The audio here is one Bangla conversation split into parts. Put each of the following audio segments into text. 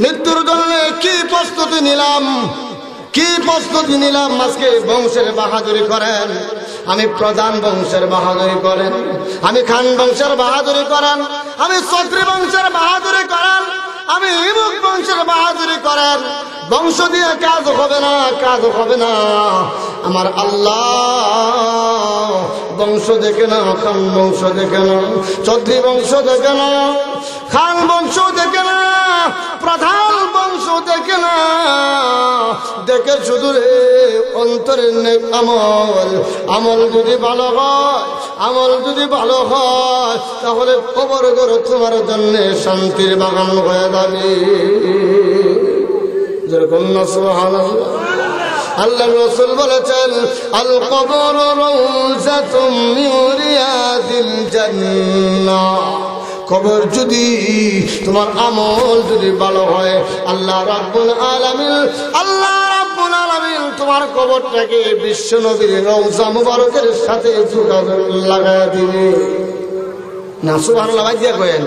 মৃত্যুর জন্য কি প্রস্তুতি নিলাম? কি প্রস্তুতি নিলাম আজকে বংশের বাহাদুরি করেন? আমি প্রধান বংশের বাহাদুরি করেন। আমি খান বংশের বাহাদুরি করেন। আমি চক্রী বংশের বাহাদুরি করেন। আমি ইমুক বংশের বাহাদুরি করেন। বংশ দিয়ে কাজ হবে না, কাজ হবে না। আমার আল্লাহ বংশ দেখে না খান বংশ দেখে না চৌধুরী বংশ দেখে না খান বংশ দেখে না প্রধান বংশ দেখে না। দেখে শুধু রে অন্তরের আমল। আমল যদি ভালো হয়, আমল যদি ভালো হয়, তাহলে খবর করো তোমার জন্য শান্তির বাগান হয়ে যাবে। যেরকম না আল্লাহ রসুল বলেছেন, আল কবর মিন রিয়াদিল জান্নাহ। কবর যদি, তোমার আমল যদি ভালো হয়, আল্লাহ রাব্বুল আলামিন, আল্লাহ রাব্বুল আলামিন তোমার কবরটাকে বিশ্ব নবীর রওজা মুবারকের সাথে যোগাযোগ লাগায় দিবে। না, সুবহানাল্লাহ, বাজিয়া কয়েন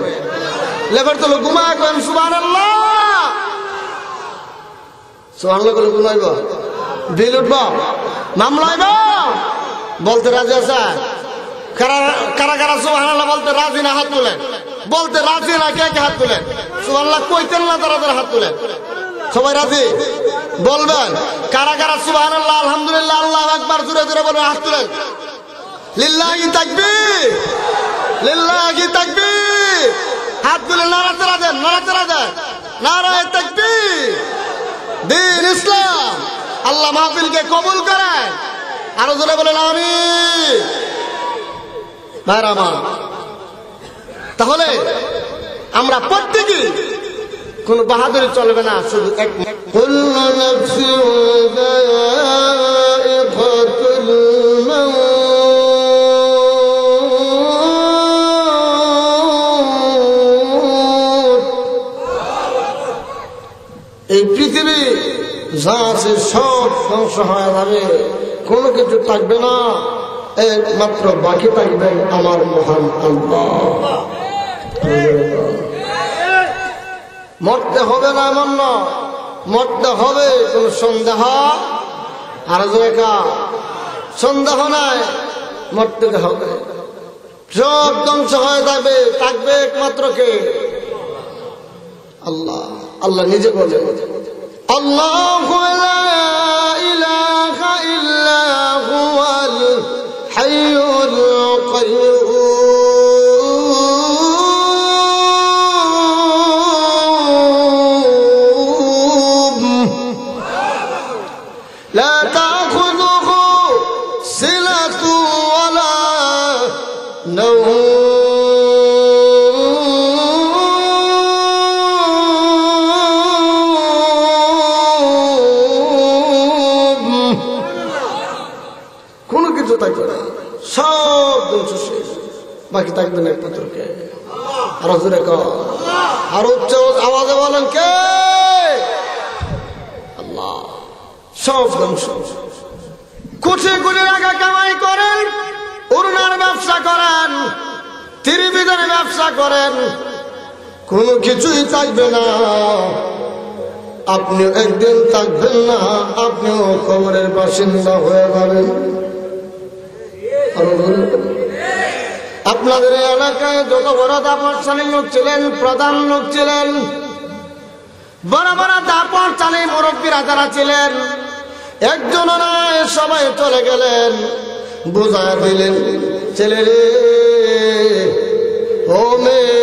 লেবার তো ঘুমা কয়েন সুবহানাল্লাহ। সুবহানাল্লাহ করে ঘুমাইব। বিল উঠব। মামলা হইব। বলতে রাজি আছে কারা কারা সুবহানাল্লাহ বলতে রাজি না, হাত তুলেন। বলতে রাজি না, কে কে হাত তুলেন? সুবহানাল্লাহ কইতেন না তারা তারা হাত তুলেন? সবাই রাজি? বলবেন, কারা কারা, সুবহানাল্লাহ, আলহামদুলিল্লাহ, আল্লাহ আকবার জুড়ে জুড়ে বলবেন হাত তুলেন। লিল্লাহি তাকবীর লিল্লাহি তাকবীর। হাত তুলে নাড়াচাড়া দেন নাড়াচাড়া দেন। নারায় তাকবীর। দিন ইসলাম, আল্লাহ মাহফিলকে কবুল করেন। আরও জোরে বলেন আমি তাহলে আমরা প্রত্যেকে কোন বাহাদুরি চলবে না, শুধু এক এই পৃথিবী যা আছে সব ধ্বংস হয়ে যাবে, কোনো কিছু থাকবে না। একমাত্র বাকি থাকবেন আমার মহান মরতে হবে না এমন না। মরতে হবে, কোন সন্দেহ? আর সন্দেহ নাই, মরতে হবে। সব ধ্বংস হয়ে যাবে, থাকবে একমাত্র কে? আল্লাহ। আল্লাহ নিজে বলে। আল্লাহ কিছু থাকবে না সব ধ্বংস শেষ। বাকি থাকবে না একমাত্রকে। আরও জোরে কর আর উচ্চ আওয়াজে বলেন কে? আল্লাহ, সব ধ্বংস। টাকা কামাই করেন অরুণার ব্যবসা করেন ব্যবসা করেন। কোনো কিছুই থাকবে না। আপনি একদিন থাকবেন না, আপনিও খবরের বাসিন্দা হয়ে যাবেন। আপনাদের এলাকায় যত বড় দাপটশালী লোক ছিলেন, প্রধান লোক ছিলেন, বড় বড় দাপটশালী মুরব্বীরা যারা ছিলেন একজন সবাই চলে গেলেন। বোঝা দিলেন, ছেলে রে, ও মেয়ে,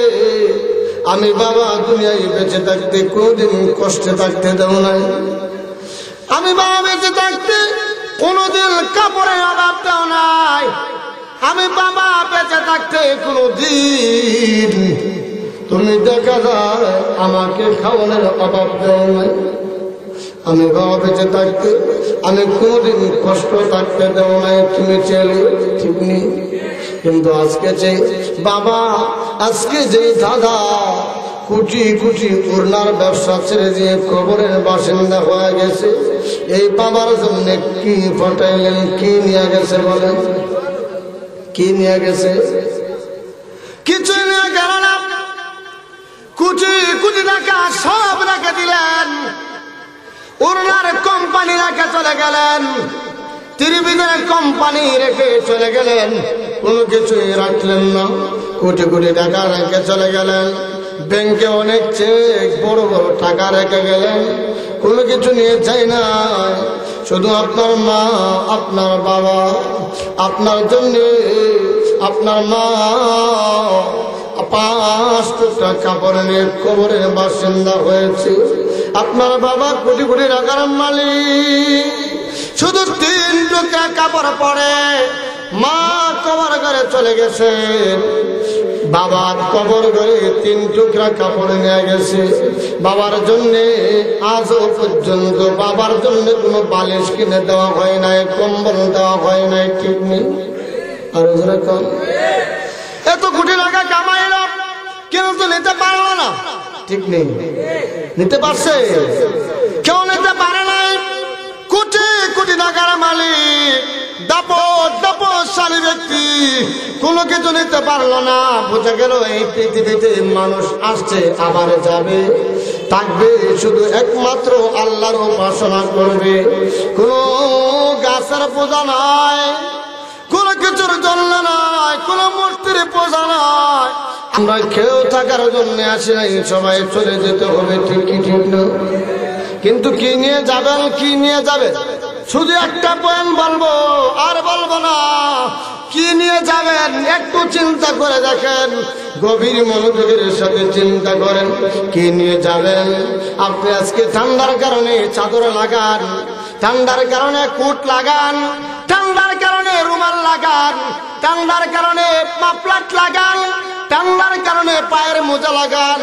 আমি বাবা দুনিয়ায় বেঁচে থাকতে কোনদিন কষ্টে থাকতে দেব নাই। আমি বাবা বেঁচে থাকতে কোনোদিন কাপড়ের অভাব দেও নাই। আমি বাবা বেঁচে থাকতে কোনোদিন। তুমি দেখা যায় আমাকে খাওয়ানোর অভাব দেও নাই। আমি বাবা বেঁচে থাকতে, আমি কোনদিন কষ্ট থাকতে দেও নাই। তুমি চেলে ঠিক নেই। কিন্তু আজকে যে বাবা, আজকে যে দাদা কোটি কোটি উড়নার ব্যবসা ছেড়ে দিয়ে কবরের বাসিন্দা হয়ে গেছে। এই বাবার জন্য কি ফটাইলেন, কি নিয়ে গেছে বলেন? কি নিয়ে গেছে? কিছু নিয়ে গেল না। কোটি কোটি টাকা সব রেখে দিল ওনার কোম্পানি রেখে চলে গেলেন। ত্রিবিদের কোম্পানি রেখে চলে গেলেন। কোনো কিছুই রাখলেন না। কোটি কোটি টাকা রেখে চলে গেলেন। ব্যাংকে অনেক চেক, বড় বড় টাকা রেখে গেলেন। কোনো কিছু নিয়ে যাই না। শুধু আপনার মা, আপনার বাবা, আপনার জন্য, আপনার মা। পাঁচ টুকরা কাপড় নিয়ে কবরের বাসিন্দা হয়েছে। আপনার বাবা কোটি কোটি টাকার মালিক। শুধু তিন টুকরা কাপড় পরে মা কবর ঘরে চলে গেছে। বাবার কবর ঘরে তিন টুকরা কাপড় নিয়ে গেছে। বাবার জন্য আজও পর্যন্ত, বাবার জন্য কোনো বালিশ কিনে দেওয়া হয় নাই, কম্বল দেওয়া হয় নাই, ঠিক নেই। আর যেরকম এত কোটি টাকা কামাইলাম কেউ তো নিতে পারল না। ঠিক নেই। নিতে পারছে? কেউ নিতে পারে নাই। কোটি কোটি টাকার মালিক। দাপট দাপটশালী ব্যক্তি। কোনো কিছু নিতে পারল না। বোঝা গেল এই পৃথিবীতে মানুষ আসছে, আবার যাবে। থাকবে শুধু একমাত্র আল্লাহর উপাসনা করবে। কোনো গাছের পূজা নাই, কোনো কিছুর জন্য নয় কোনো মূর্তির পূজা নাই। আমরা কেউ থাকার জন্য আসি নাই, সবাই চলে যেতে হবে ঠিক ঠিক না? কিন্তু কি নিয়ে যাবেন, কি নিয়ে যাবে শুধু একটা পয়েন্ট বলব, আর বলব না। কি নিয়ে যাবেন? একটু চিন্তা করে দেখেন। গভীর মনোযোগের সাথে চিন্তা করেন, কি নিয়ে যাবেন? আপনি আজকে ঠান্ডার কারণে চাদর লাগান, ঠান্ডার কারণে কোট লাগান, ঠান্ডার কারণে রুমাল লাগান, ঠান্ডার কারণে পাপলাট লাগান, ঠান্ডার কারণে পায়ের মোজা লাগান।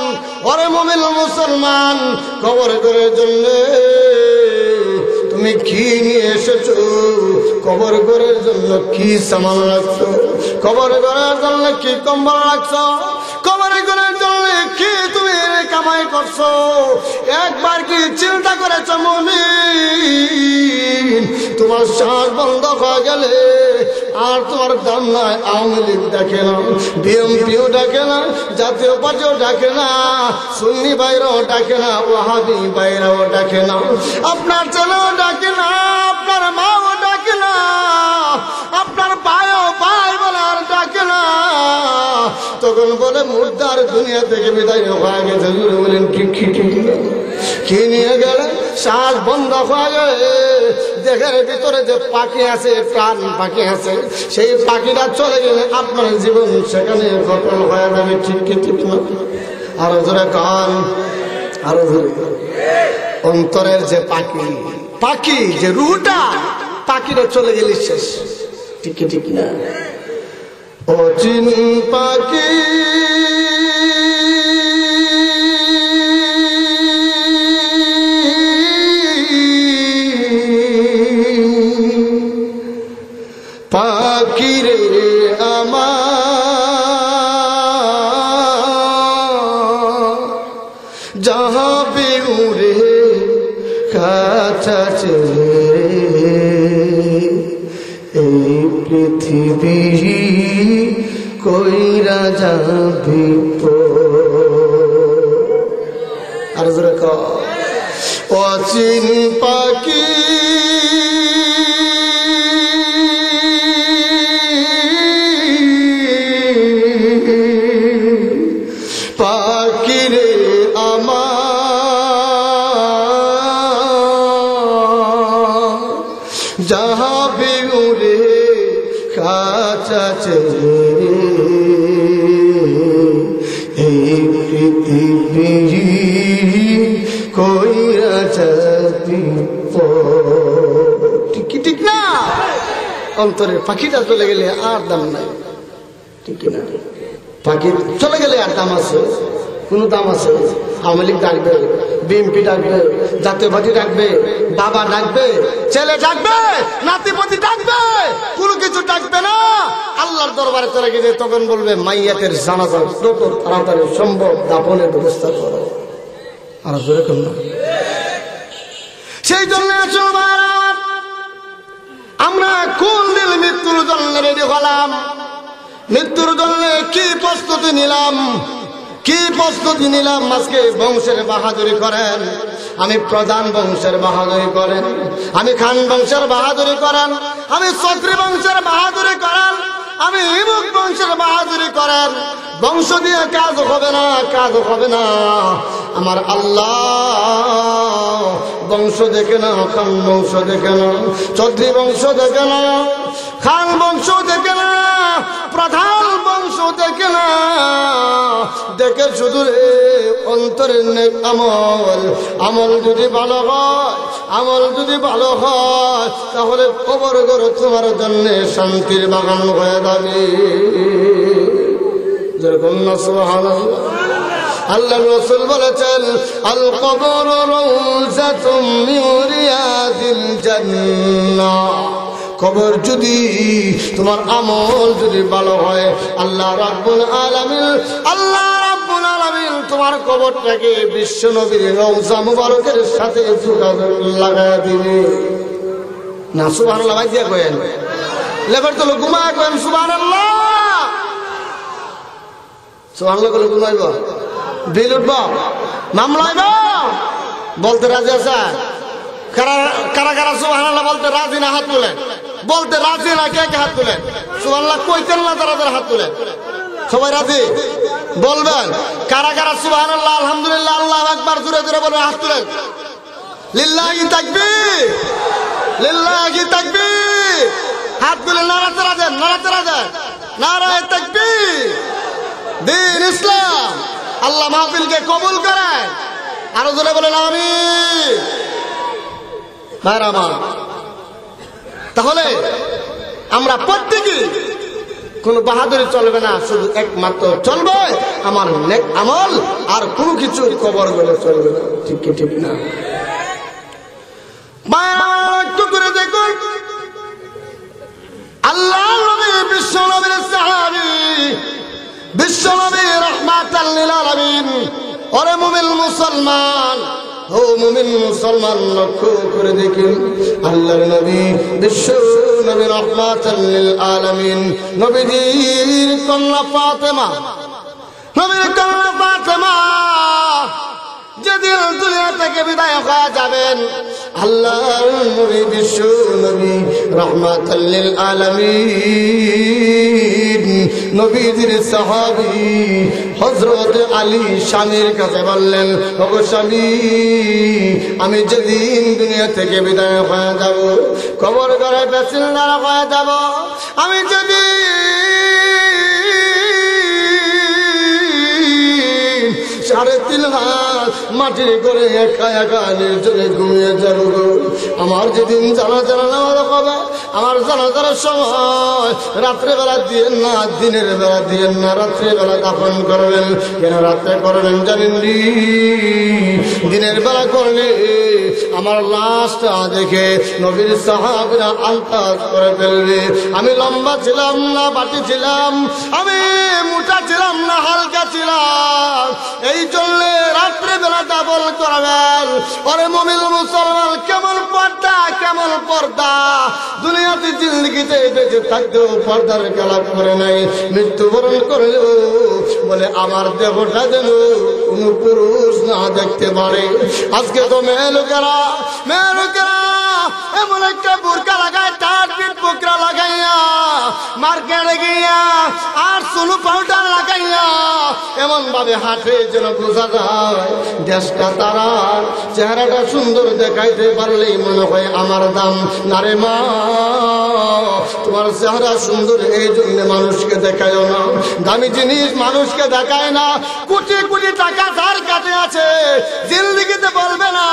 ওরে মমিন মুসলমান, কবর করার জন্য তুমি কি নিয়ে এসেছ? কবর করার জন্য কি সামান রাখছো? কবর করার জন্য কি কম্বল রাখছো? কবর করার জন্য কি তুমি কামাই করছ? একবার কি চিন্তা করেছ মমিন? তোমার শ্বাস বন্ধ হয়ে গেলে আর তোমার দাম নাই, আওয়ামী লীগ ডাকে না বিএমপিও ডাকে না, জাতীয় পার্টিও ডাকে না, সুন্নি বাইরেও ডাকে না, ওয়াহাবি বাইরেও ডাকে না। আপনার ছেলেও ডাকে দুনিয়া থেকে বিদায় হয়ে গেছে। জুড়ে বলেন, কি কি কি নিয়ে গেলেন শ্বাস বন্ধ হয়ে গেলে দেখের ভিতরে যে পাখি আছে, প্রাণ পাখি আছে, সেই পাখিটা চলে গেলে আপনার জীবন সেখানে ঘটন হয়ে যাবে। ঠিক কি, ঠিক না? আরও জোরে কান, আরও জোরে অন্তরের যে পাখি পাখি যে রুটা পাখিটা চলে গেলে শেষ। ঠিক ঠিক না? অচিন পাখি পাখিরে আমার যাবে উড়ে কাছে এই পৃথিবী কইরা যাবি আর জোরে অচিন পাখি অন্তরের পাখিটা চলে গেলে আর দাম নাই। পাখি চলে গেলে আর দাম আছে। কোন দাম আছে? আওয়ামী লীগ ডাকবে, বিএনপি ডাকবে, জাতীয় পার্টি ডাকবে, বাবা ডাকবে, ছেলে ডাকবে, নাতিপতি ডাকবে, কোনো কিছু ডাকবে না। আল্লাহর দরবারে চলে গেছে তখন বলবে, মাইয়াতের জানাজা যত তাড়াতাড়ি সম্ভব দাপনের ব্যবস্থা করো। আর যেরকম না। সেই জন্য মহারাজ আমরা কোন দিন মৃত্যুর জন্য রেডি হলাম? মৃত্যুর জন্য কি প্রস্তুতি নিলাম? কি প্রস্তুতি নিলাম? আজকে বংশের বাহাদুরি করেন। আমি প্রধান বংশের বাহাদুরি করেন। আমি খান বংশের বাহাদুরি করেন। আমি চক্রী বংশের বাহাদুরি করেন। আমি ইমুক বংশের বাহাদুরি করেন। বংশ দিয়ে কাজ হবে না, কাজ হবে না। আমার আল্লাহ বংশ দেখে না খান বংশ দেখে না চৌধুরী বংশ দেখে না খান বংশ দেখে না প্রধান বংশ দেখে না দেখে শুধু রে, অন্তরের নেক আমল। আমল যদি ভালো হয়, আমল যদি ভালো হয়, তাহলে খবর করো তোমার জন্য শান্তির বাগান হয়ে যাবে। যেরকম না, সুবহানাল্লাহ। আল্লাহ রসুল বলেছেন আল কবর খবর যদি তোমার আমল যদি ভালো হয়, আল্লাহ রাব্বুল আলামিন, আল্লাহ রাব্বুল আলামিন তোমার কবরটাকে বিশ্ব নবীর রওজা মুবারকের সাথে যোগাযোগ লাগায় দিবে। না, সুবহানাল্লাহ, ভাই, দিয়া কয়েন লেবার তো ঘুমায় কয়েন সুবহানাল্লাহ। সুবহানাল্লাহ কলে ঘুমাইব? বিল উঠব মামলা বলতে রাজি আছে? কারা কারা সুবহানাল্লাহ বলতে রাজি না, হাত তুলেন বলতে রাজি না, কে কে হাত তুলেন সুবহানাল্লাহ কইতেন না তারা তারা হাত তুলেন সবাই রাজি? বলবেন। কারা কারা, সুবহানাল্লাহ, আলহামদুলিল্লাহ, আল্লাহ আকবার, জোরে জোরে বলে হাত তুলেন। লিল্লাহি তাকবীর। লিল্লাহি তাকবীর। হাত তুলে নাড়াচাড়া দেন নাড়াচাড়া দেন। নারায় তাকবীর। দিন ইসলাম। আল্লাহ মাহফিলকে কবুল করেন। আরও জোরে বলেন আমি। তাহলে আমরা প্রত্যেকে কোন বাহাদুরি চলবে না, শুধু একমাত্র চলবে আমার আমল, আর কোনো কিছু কবর বলে চলবে না। ঠিক ঠিক না? করে আল্লাহ বিশ্ব নবীর সাহাবী বিশ্ব নবী রহমাতাল লিল আলামিন। ওরে মুমিন মুসলমান, ও মুমিন মুসলমান, লক্ষ্য করে দেখুন আল্লাহর নবী বিশ্ব নবী রহমাতাল লিল আলামিন, নবীজির কন্যা ফাতেমা। নবীর কন্যা ফাতেমা, যেদিন দুনিয়া থেকে বিদায় হয়ে যাবেন আল্লাহ নবী বিশ্ব নবী রহমাতাল্লিল আলামিন। নবীজির সাহাবী হযরত আলী স্বামীর কাছে বললেন, ওগো স্বামী, আমি যেদিন দুনিয়া থেকে বিদায় হয়ে যাব কবর ঘরে বেসিলদার হয়ে যাব, আমি যদি সাড়ে তিন হাত মাটির করে একা একা নির্জনে ঘুমিয়ে যাব আমার যেদিন জানা জানা নেওয়া হবে আমার জানা জানার সময়। রাত্রে বেলা দিয়েন না, দিনের বেলা দিয়েন না রাত্রে বেলা দাফন করবেন। কেন রাত্রে করবেন জানেন দিনের বেলা করলে আমার লাশটা দেখে নবীর সাহাবিরা আলতাজ করে ফেলবে। আমি লম্বা ছিলাম না, বাটি ছিলাম। আমি ছিলাম না হালকা ছিলাম এই জন্য রাত্রে বেলা ডাবল করাবেন। ওরে মমিল মুসলমান, কেমন পর্দা কেমন পর্দা। দুনিয়াতে জিন্দগিতে বেঁচে থাকতেও পর্দার খেলা করে নাই। মৃত্যুবরণ করলেও বলে, আমার দেহটা যেন কোন পুরুষ না দেখতে পারে। আজকে তো মেয়ে লোকেরা মেয়ে লোকেরা, এমন একটা বোরকা লাগায় টাট পিট বুকরা লাগাইয়া মার্কেটে গিয়া আর সোনু পাউডার আমার দাম। নারে মা, তোমার চেহারা সুন্দর, এই মানুষকে দেখায় না। দামি জিনিস মানুষকে দেখায় না। কোটি কোটি টাকা তার কাছে আছে। জিন্দিগিতে বলবে না।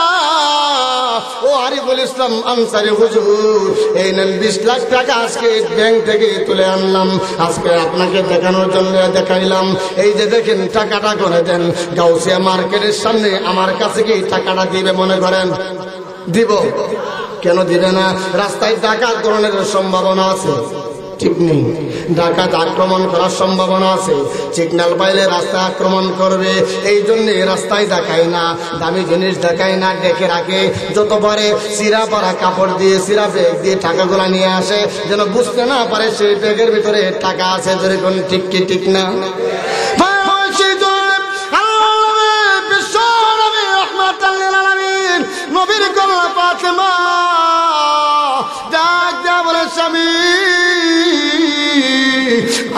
ও আরিফুল ইসলাম আনসারি হুজুর, এই নেন বিশ লাখ টাকা আজকে ব্যাংক থেকে তুলে আনলাম। আজকে আপনাকে দেখানোর জন্য দেখাইলাম। এই যে দেখেন, টাকাটা করে দেন। গাউসিয়া মার্কেটের সামনে আমার কাছে কি টাকাটা দিবে মনে করেন? দিব। কেন দিবে না? রাস্তায় টাকা ধরনের সম্ভাবনা আছে। ঠিক নেই। ডাকাত আক্রমণ করার সম্ভাবনা আছে। সিগনাল পাইলে রাস্তা আক্রমণ করবে। এই জন্য রাস্তায় দেখায় না। দামি জিনিস দেখায় না। ডেকে রাখে। যত পারে সিরা পাড়া কাপড় দিয়ে সিরা ব্যাগ দিয়ে টাকাগুলা নিয়ে আসে, যেন বুঝতে না পারে সেই ব্যাগের ভিতরে টাকা আছে ধরে কোন ঠিক কি ঠিক না। নবীর কল্লা পাতে মা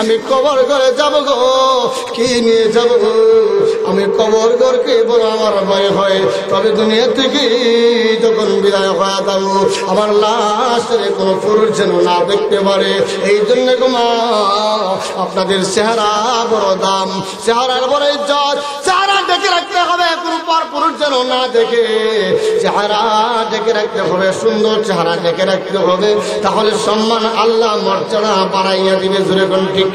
আমি কবর ঘরে যাব গো। কি নিয়ে যাব গো? আমি কবর ঘরকে বড় আমার ভয় হয়। তবে দুনিয়া থেকে যখন বিদায় হয়ে যাব আমার লাশের কোনো পুরুষ যেন না দেখতে পারে। এই জন্য গো মা, আপনাদের চেহারা বড় দাম। চেহারার বড় ইজ্জত। চেহারা ডেকে রাখতে হবে, কোনো পর পুরুষ যেন না দেখে। চেহারা ডেকে রাখতে হবে, সুন্দর চেহারা ডেকে রাখতে হবে। তাহলে সম্মান, আল্লাহ, মর্যাদা বাড়াইয়া দিবে জুড়ে কোন ঠিক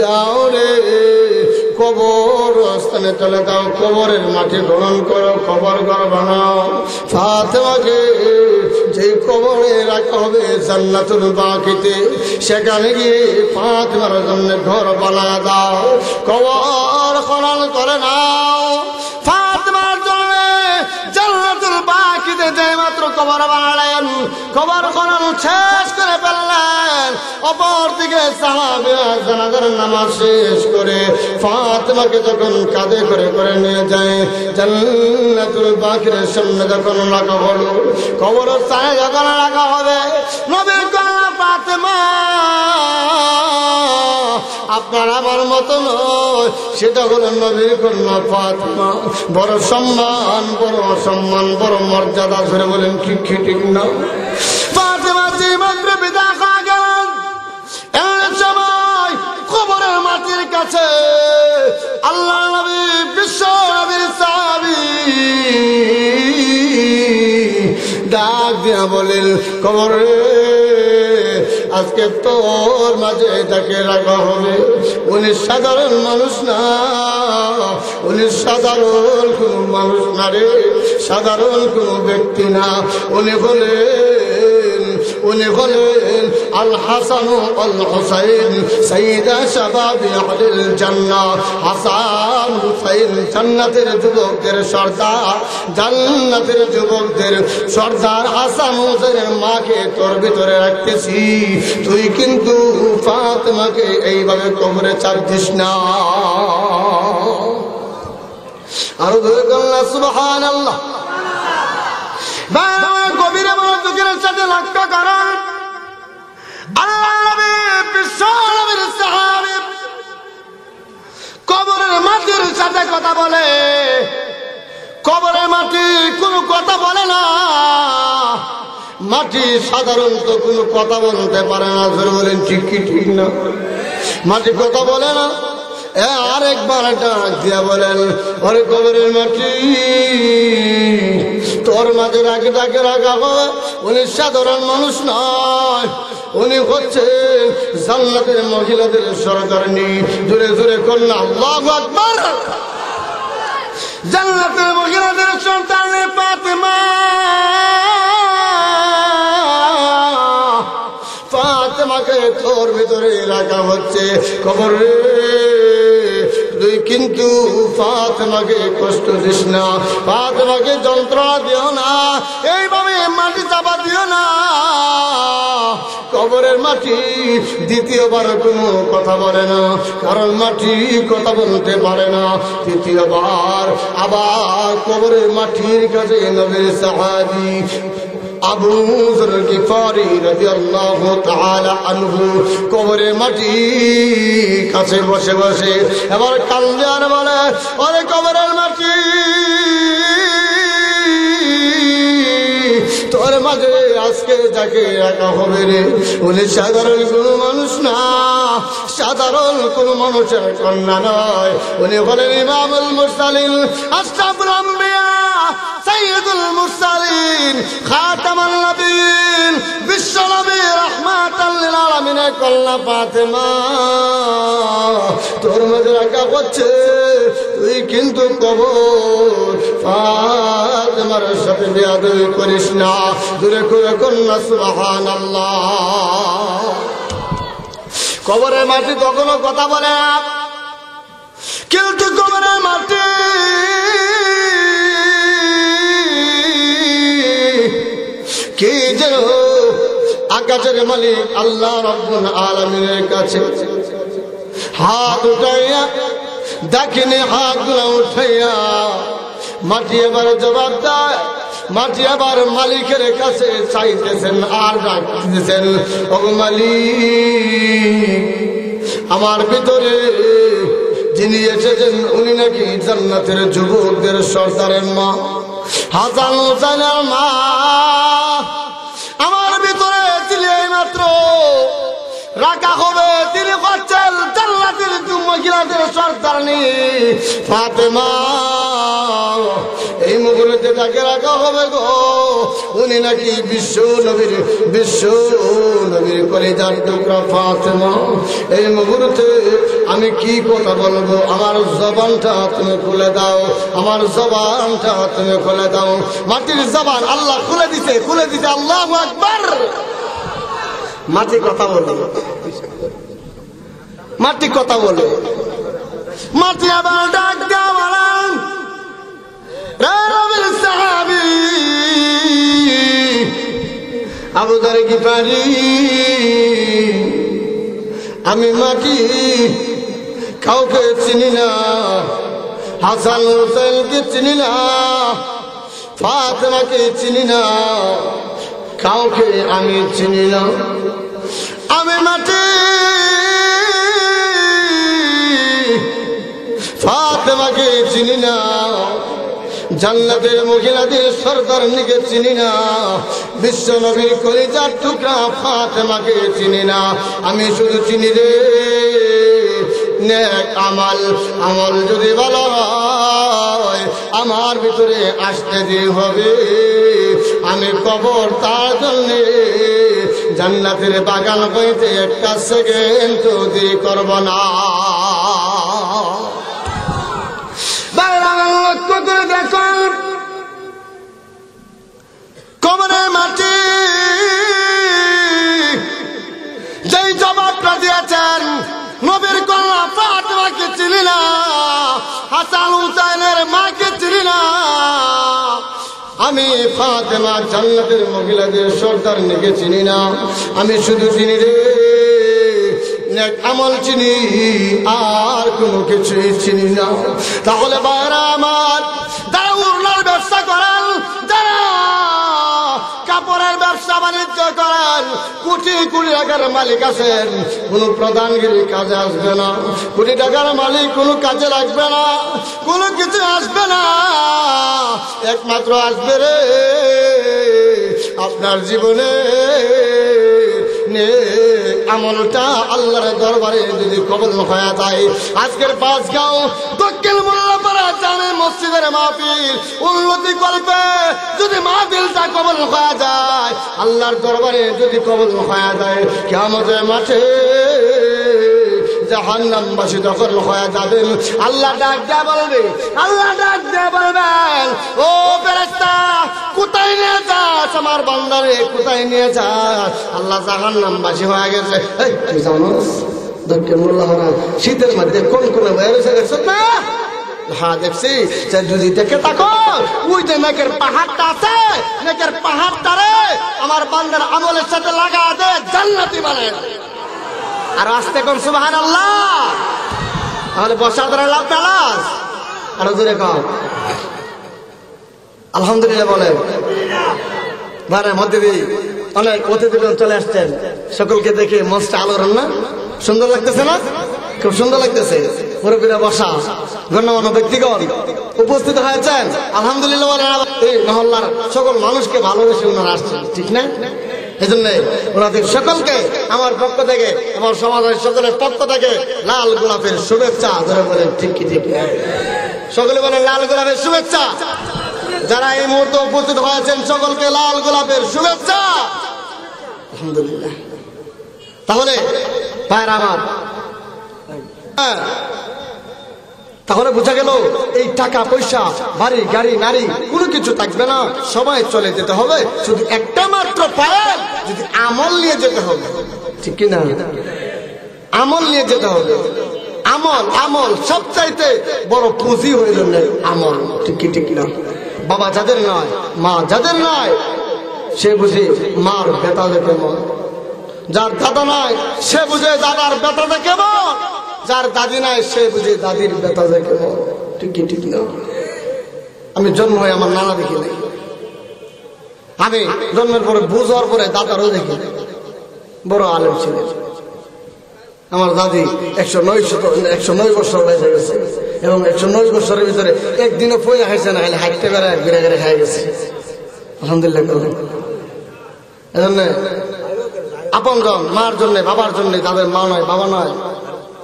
যাও রে। কবর স্থানে চলে দাও কবরের মাটি গ্রহণ করো, কবর ঘর বানাও। ফাতেমাকে যে কবরে রাখা হবে জান্নাতুল বাকিতে, সেখানে গিয়ে ফাতেমার জন্য ঘর বানা দাও। কবর খনন করে নাও। কবর বানালেন কবর খনন শেষ করে ফেললেন। অপর দিকে নামাজ শেষ করে ফাতেমাকে যখন কাঁধে করে করে নিয়ে যায়, জান্নাতুল বাকির সামনে যখন রাখা হলো কবর চায় যখন রাখা হবে, নবীর কন্যা ফাতেমা আপনার আমার মতো নয়। সেটা হলো নবীর কন্যা ফাতেমা। বড় সম্মান বড় সম্মান বড় মর্যাদা ধরে বলেন ঠিক ঠিক না? কাছে আল্লাহ বিশ্ব বলেন, কবরে আজকে তোর মাঝে তাকে রাখা হবে, উনি সাধারণ মানুষ না। উনি সাধারণ কোনো মানুষ না রে, সাধারণ কোনো ব্যক্তি না। উনি হলেন উনি হলেন আল হাসান আল হুসাইন সঈদা শাবাবি আহলিল জান্নাহ হাসান হুসাইন জান্নাতের যুবকদের সর্দার জান্নাতের যুবকদের সর্দার হাসান হুসাইনের মাকে তোর ভিতরে রাখতেছি। তুই কিন্তু ফাতেমাকে এইভাবে কবরে চাপ দিস না। আরও ধরে কন্যা সুবহান আল্লাহ গভীরে সাথে করেন আল্লাহ নবীর কবরের মাটির সাথে কথা বলে। কবরের মাটি কোনো কথা বলে না। মাটি সাধারণত কোনো কথা বলতে পারে না। ঠিক ঠিক না? মাটি কথা বলে না। আরেকবার ডাক দিয়া বলেন, ওরে কবরের মাটি, তোর মাঝে রাখে ডাকে রাখা হবে উনি সাধারণ মানুষ নয়, উনি হচ্ছেন জান্নাতের মহিলাদের সরকারনি জোরে জোরে কন্যা আল্লাহ আকবার। জান্নাতের মহিলাদের সন্তানের পাতেমা ফাতেমাকে তোর ভিতরে রাখা হচ্ছে। খবর তুই কিন্তু ফাতেমাকে কষ্ট দিস না ফাতেমাকে যন্ত্রণা দিও না, এইভাবে মাটি চাপা দিও না। কবরের মাটি দ্বিতীয়বার কোনো কথা বলে না, কারণ মাটি কথা বলতে পারে না। তৃতীয়বার আবার কবরের মাটির কাছে নবীর সাহাবি আবু গিফারি রাদিয়াল্লাহু তাআলা আনহু কবরে মাটি কাছে বসে বসে এবার কান্দে আর বলে, ওরে কবরের মাটি, তোর মাঝে আজকে যাকে রাখা হবে রে? উনি সাধারণ কোনো মানুষ না, সাধারণ কোনো মানুষের কন্যা নয়। উনি বলেন ইমামুল মুসালিন নবীন, বিশ্ব নবী আলামিন কল্লা ফাতেমা। তোর মধ্যে রাখা তুই কিন্তু কবর। ফাতেমার সাথে বেয়াদবি করিস না। দূরে করে কন্যা সুবহানাল্লাহ। কবরের মাটি তখনও কথা বলে না। কিন্তু কবরের মাটি কি যেন আকাশের মালিক আল্লাহ রব্বুল আলমিনের কাছে। হাত উঠাইয়া দাখিনে হাতগুলা উঠাইয়া। মাটি এবার জবাব দেয় মাটি আবার মালিকের কাছে চাইতেছেন, আর ডাকতেছেন ও মালিক, আমার ভিতরে যিনি এসেছেন, উনি নাকি জান্নাতের যুবকদের সর্দারের মা। হাসান হোসেনের মা আমার ভিতরে এই মাত্র রাখা হবে, তিনি করছেন জান্নাতের মহিলাদের সর্দারনি ফাতেমা। গো। উনি নাকি বিশ্ব নবীর বিশ্ব নবীর করে যার এই মুহূর্তে আমি কি কথা বলব? আমার জবানটা তুমি খুলে দাও। আমার জবানটা তুমি খুলে দাও। মাটির জবান আল্লাহ খুলে দিছে খুলে দিছে। আল্লাহ আকবার। মাটি কথা বলে। মাটি কথা বলে। মাটি আবার ডাক দেওয়ালাম সাহাবি, আবু দারে কি পারি? আমি মাটি কাউকে চিনি না, হাসান হোসেনকে চিনি না, ফাতেমাকে চিনি না, কাউকে আমি চিনি না। আমি মাটি ফাতেমাকে চিনি না। জান্নাতের মহিলাদের সরদার নিকে চিনি না। বিশ্ব নবীর কলিজার টুকরা ফাতেমাকে চিনি না। আমি শুধু চিনি রে আমাল, আমল যদি ভালো হয়, আমার ভিতরে আসতে যে হবে। আমি কবর তার জন্য জান্নাতের বাগান হইতে একটা সেকেন্ড তো দেরি করব না বাংলা লক্ষ্য করে দেখুন। কবরের মাটি। যেই জবাবটা দিয়েছেন, নবীর কন্যা ফাতেমাকে চিনি না, হাসান হুসাইনের মাকে চিনি না। আমি ফাতেমা জান্নাতের মহিলাদের সর্দার নিকে চিনি না। আমি শুধু চিনি রে। নেক আমল চিনি, আর কোনো কিছুই চিনি না। তাহলে বাইরা আমার যারা উড়নার ব্যবসা করেন, যারা কাপড়ের ব্যবসা বাণিজ্য করেন, কোটি কোটি টাকার মালিক আছেন, কোন প্রধানগিরি কাজে আসবে না। কোটি টাকার মালিক কোনো কাজে লাগবে না, কোনো কিছু আসবে না। একমাত্র আসবে রে আপনার জীবনে নে আমলটা আল্লাহর দরবারে যদি কবল হয়ে যায়, আজকের পাঁচ গাও দক্ষিণ মোল্লাপাড়া জামে মসজিদের মাহফিল উন্নতি করবে যদি মাহফিলটা কবল হয়ে যায়, আল্লাহর দরবারে যদি কবল হয়ে যায় কেমন মাঠে জাহান্নামবাসী দখল হয়ে যাবেন আল্লাহ ডাক দেয়া বলবে আল্লাহ ডাক দেয়া বলবেন ও ফেরেশতা কোথায় নিয়ে যাস? আমার বান্দারে কোথায় নিয়ে যাস? আল্লাহ জাহান্নামবাসী হয়ে গেছে। এই, তুই জানোস দক্ষিণ মোল্লাহরা শীতের মধ্যে কোন কোন বয়সে গেছে না? হ্যাঁ দেখছি। সে যদি দেখে থাকো ওই যে নাকের পাহাড়টা আছে নাকের পাহাড়টারে আমার বান্দার আমলের সাথে লাগা দে জান্নাতি বানায় আর আসতে কোন সুবাহান আল্লাহ তাহলে বসা ধরে লাভ পেলাস আরও দূরে কম আলহামদুলিল্লাহ বলেন। ভাড়ার মধ্যে দিয়ে অনেক অতিথিগণ চলে আসছেন। সকলকে দেখে মঞ্চটা আলোড়ন না? সুন্দর লাগতেছে না? খুব সুন্দর লাগতেছে। মুরব্বীরা বসা। গণ্যমান্য ব্যক্তিগণ উপস্থিত হয়েছেন। আলহামদুলিল্লাহ এই মহল্লার সকল মানুষকে ভালোবেসে ওনারা আসছেন। ঠিক না? এই ওনাদের সকলকে আমার পক্ষ থেকে, আমার সমাজের সকলের পক্ষ থেকে লাল গোলাপের শুভেচ্ছা ধরে বলেন ঠিক কি ঠিক সকলে বলেন লাল গোলাপের শুভেচ্ছা। যারা এই মুহূর্তে উপস্থিত হয়েছেন, সকলকে লাল গোলাপের শুভেচ্ছা। আলহামদুলিল্লাহ। তাহলে পায়ের আমার হ্যাঁ। তাহলে বোঝা গেল, এই টাকা, পয়সা, বাড়ি, গাড়ি, নারী, কোনো কিছু থাকবে না, সবাই চলে যেতে হবে। শুধু একটা মাত্র পায়ের যদি আমল নিয়ে যেতে হবে। ঠিক কিনা আমল নিয়ে যেতে হবে। আমল আমল, সবচাইতে বড় পুঁজি হয়ে জন্য আমল। ঠিক ঠিক না? বাবা যাদের নয় মা যাদের নয় সে বুঝে মার বেতা দেখে মন যার দাদা নাই, সে বুঝে দাদার বেতা দেখে মন যার দাদি নাই, সে বুঝে দাদির বেতা দেখে মন ঠিক ঠিক না? আমি জন্ম হয়ে আমার নানা দেখি নাই। আমি জন্মের পরে বুঝার পরে দাদারও দেখি। বড় আলেম ছিলেন আমার দাদি একশো নয় শত, একশো নয় বছর বেঁচে গেছে এবং একশো নয় বছরের ভিতরে একদিনও পয়লা খাইছে না খাইলে হাঁটতে বেড়ায়, ঘুরে ঘুরে খাই গেছে। আলহামদুলিল্লাহ এজন্য আপন জন মার জন্য, বাবার জন্য তাদের মা নয়, বাবা নয়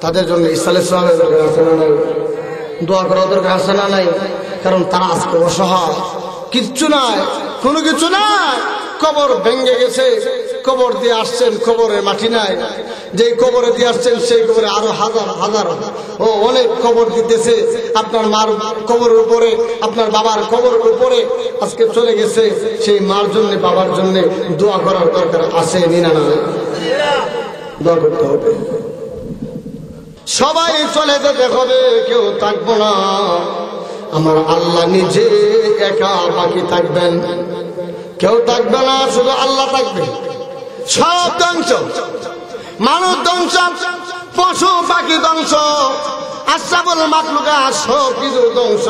তাদের জন্য ইসালে দরকার আছে না নাই। দোয়া করার দরকার আছে না নাই? কারণ তারা আজকে অসহায়। কিচ্ছু নাই, কোনো কিছু নাই। কবর ভেঙে গেছে, কবর দিয়ে আসছেন কবরে মাটি নাই। যেই কবরে দিয়ে আসছেন সেই কবরে আরও হাজার হাজার। ও, অনেক কবর দিতেছে। আপনার মার কবরের উপরে, আপনার বাবার কবরের উপরে আজকে চলে গেছে। সেই মার জন্য, বাবার জন্য দোয়া করার দরকার আছে নিনা না দোয়া করতে হবে। সবাই চলে যেতে হবে, কেউ থাকব না। আমার আল্লাহ নিজে একা বাকি থাকবেন। কেউ থাকবে না, শুধু আল্লাহ থাকবে। সব ধ্বংস। মানুষ ধ্বংস, পশু পাখি ধ্বংস আশাবল মাতলুকা সব কিছু ধ্বংস।